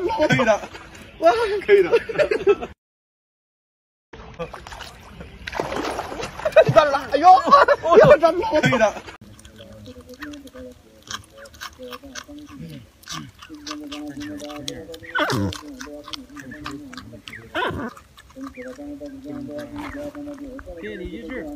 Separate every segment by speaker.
Speaker 1: 可以的，
Speaker 2: 哇，
Speaker 1: 可以的。
Speaker 2: 站了，哎呦，又站了，
Speaker 1: 可以的。
Speaker 3: 这里就是。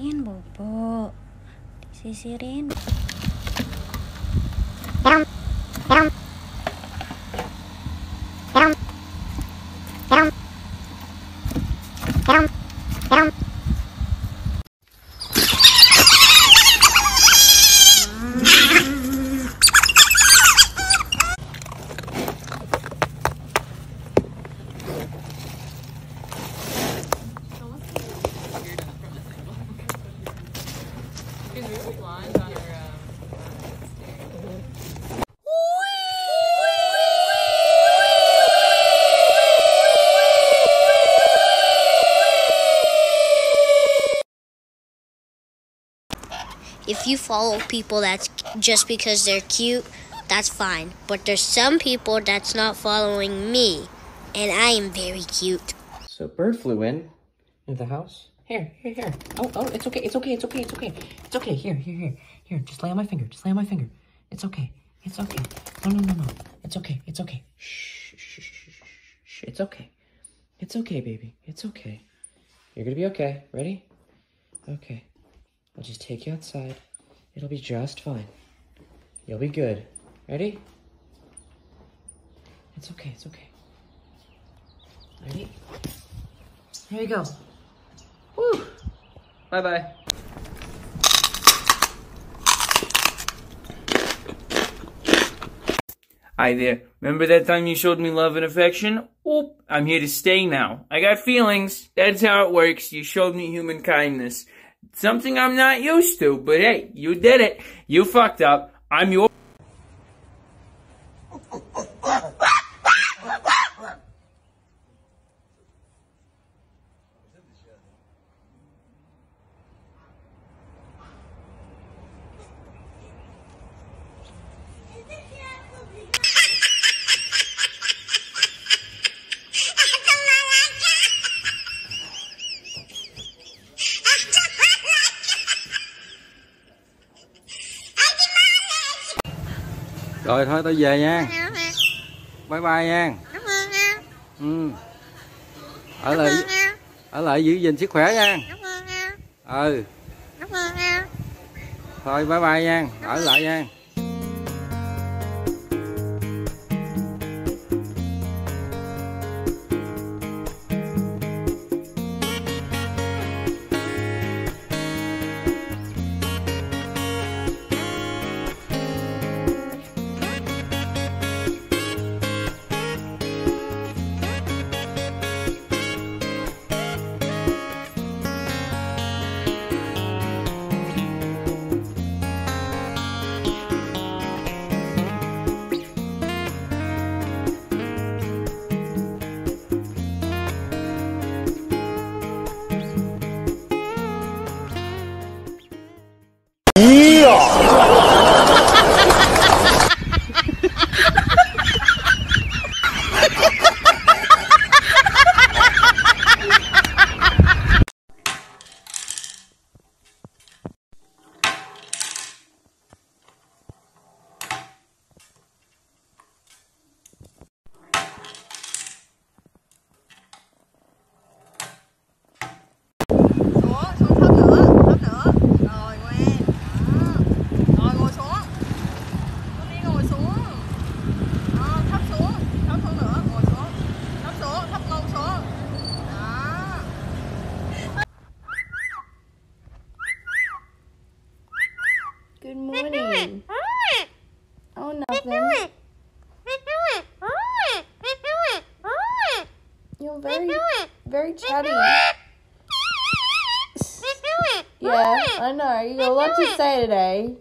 Speaker 4: Mandiin bobo. Disisirin
Speaker 1: if you follow people that's just because they're cute, that's fine. But there's some people that's not following me, and I am very cute.
Speaker 3: So bird flew in into the house. Here, here, here. Oh, oh, it's okay, it's okay, it's okay, it's okay. It's okay. Here, here, here. Here, just lay on my finger. Just lay on my finger. It's okay. It's okay. No, no, no, no. It's okay. It's okay. Shh, shh, shh, shh. It's okay. It's okay, baby. It's okay. You're gonna be okay. Ready? Okay. I'll just take you outside. It'll be just fine. You'll be good. Ready? It's okay. It's okay. Ready? Here you go. Woo! Bye bye.
Speaker 5: Hi there. Remember that time you showed me love and affection? Oop, I'm here to stay now. I got feelings. That's how it works. You showed me human kindness. Something I'm not used to, but hey, you did it. You fucked up. I'm your
Speaker 6: Rồi thôi tôi về nha. Bye bye nha. Ừ. Ở lại ở lại giữ gìn sức khỏe nha. Ừ. Thôi bye bye nha. Ở lại nha.
Speaker 7: Very, very chatty. Yeah, I know. You got a lot to say today.